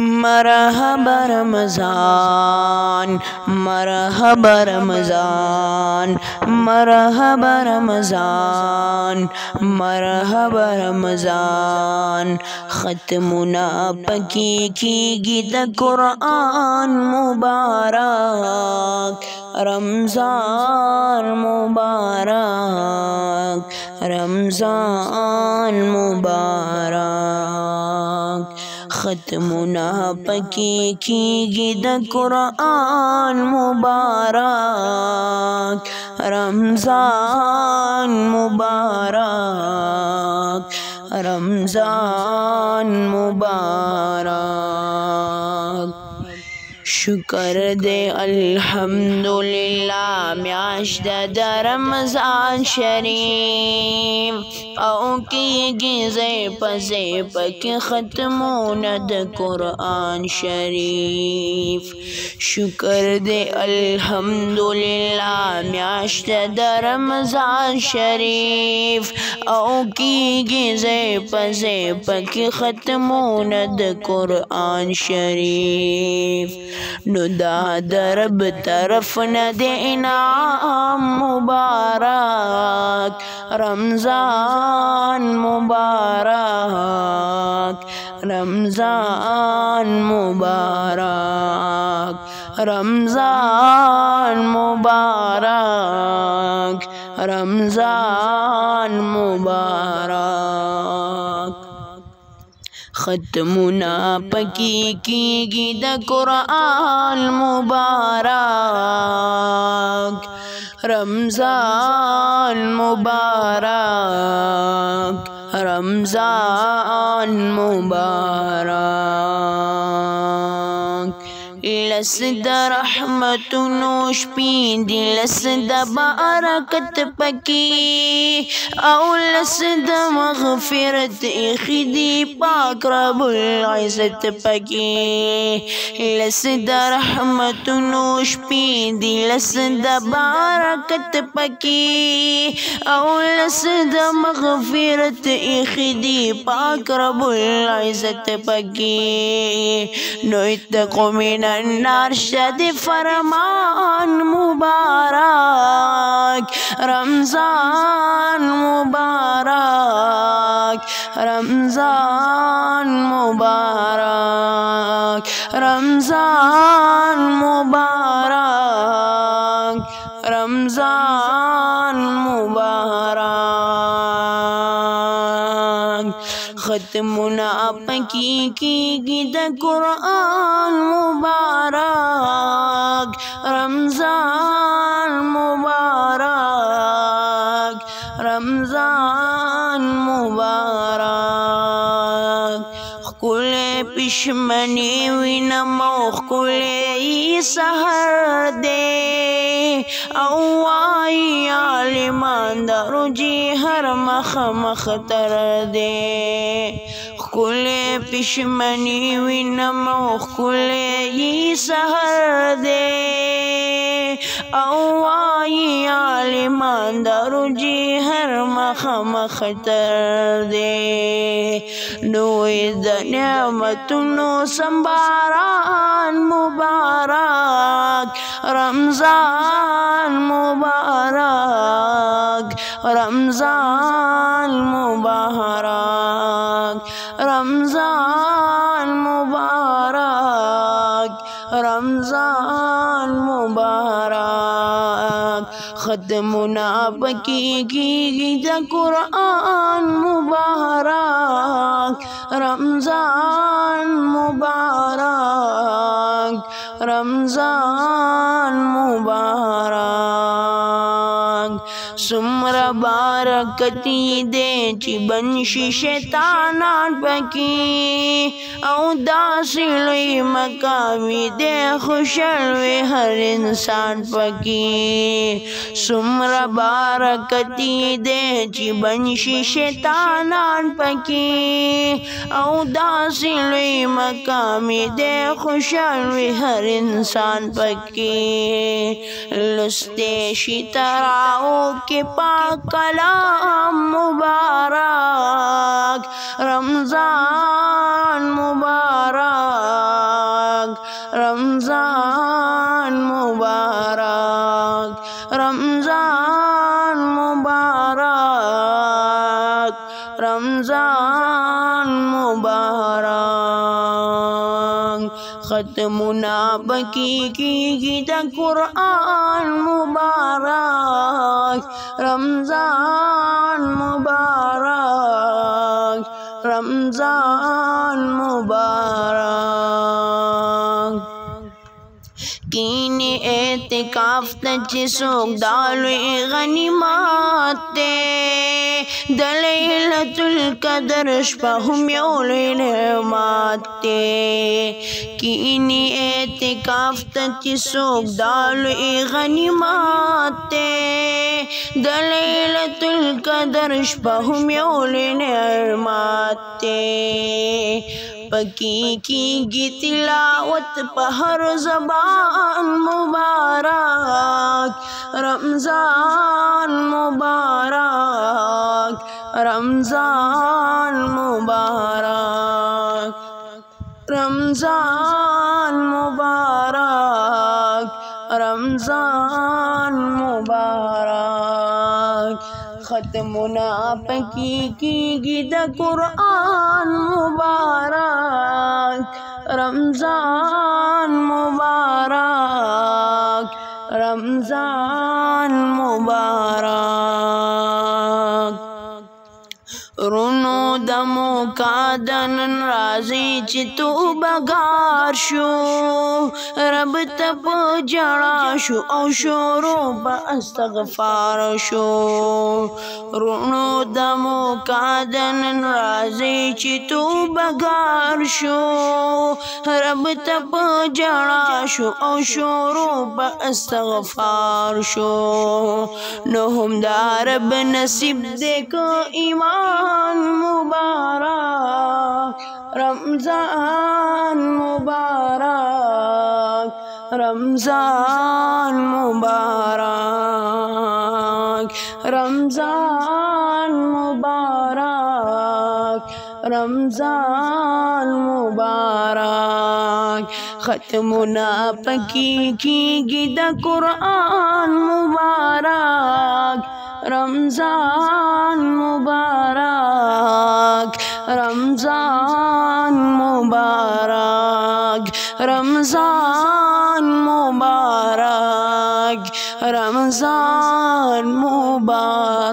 مرحبا رمضان مرحبا رمضان مرحبا رمضان مرحبا رمضان۔ ختمنا پکی کی گید قرآن مبارک، رمضان مبارک رمضان مبارک۔ ختمنا پکی کی گید قرآن مبارک، رمضان مبارک رمضان مبارک۔ شکر دے، الحمدللہ، میاشت دا رمضان شریف۔ او کېږي ځای په ځای پکې ختمونه د قرآن شریف. شکر دې الحمدلله میاشت د رمضان شریف. او کېږي ځای په ځای پکې ختمونه د قرآن شریف. نو دا د رب طرف نه دې انعام مبارک. رمضان مبارک رمضان مبارک رمضان مبارک رمضان مبارک. ختمنا پکی کی گی دا قرآن مبارک رمضان مبارک رمضان مبارک۔ لسد رحمة نوش بين دي لسد باركة بكي. أو لسد مغفرة إخدي خدي پاک رب لسد پکې لس د رحمتونو شپې دي لسد باركة بكي. أو لسد مغفرة إخدي خدي رب العزت پکې نو من النار شد فرمان مبارک رمضان مبارک رمضان مبارک رمضان ختمنا پکی کی گی قرآن مبارک رمضان پښمنې وینم او ښکلې سحر دی او وایي عالمان درو جي هر مخ مختر دی کله پښمنی وینم او کله یې سحر دے او وای عالمان درو جی هر مخ مختر دے نو د نعمتونو سمباران مبارک رمضان مبارک رمضان مبارک رمضان مبارک رمضان مبارک ختمنا پکی کی گی دا قرآن مبارک، رمضان مبارک رمضان مبارک، سمر برکتی دی چې بنشي شیطانان پکې او داسې لوی مقامی دی خوشحال وي هر انسان پکې څومره برکتی دی چې بنشي شیطانان پکې او داسې لوی مقامی دی خوشحال وي هر انسان پکې لسته شي تراو کې پاک کلام মুবারক রমজান মুবারক مبارک ختم نابکی کی گی دا قرآن مبارک رمضان مبارک رمضان مبارک کین اعتکاف تچ سوک دالوی غنیمات تے دلیلت القدر شپہم یولوی نعمات تے کین اعتکاف تچ سوک دالوی غنیمات تے دلیلت القدر شپہم یولوی نعمات تے پکی کی گی تلاوت پہر زبان مبارک۔ رمضان مبارک رمضان مبارک۔ رمضان مبارک رمضان مبارک۔ ختم پکی کی گی دا قرآن مبارک رمضان مبارک رمضان کا دنن رازی چی تو بگار شو رب تپ جڑا شو أو شورو با استغفار شو رونو دمو کا دنن رازی چی تو بگار شو رب تپ جڑا شو أو شورو با استغفار شو نو ہم دا رب نصیب ایمان مبارک رمضان مبارک رمضان مبارک رمضان مبارک رمضان مبارک۔ ختم پکی کی گی قرآن مبارک، رمضان مبارک۔ রমজান মুবারক রমজান মুবারক রমজান মুবারক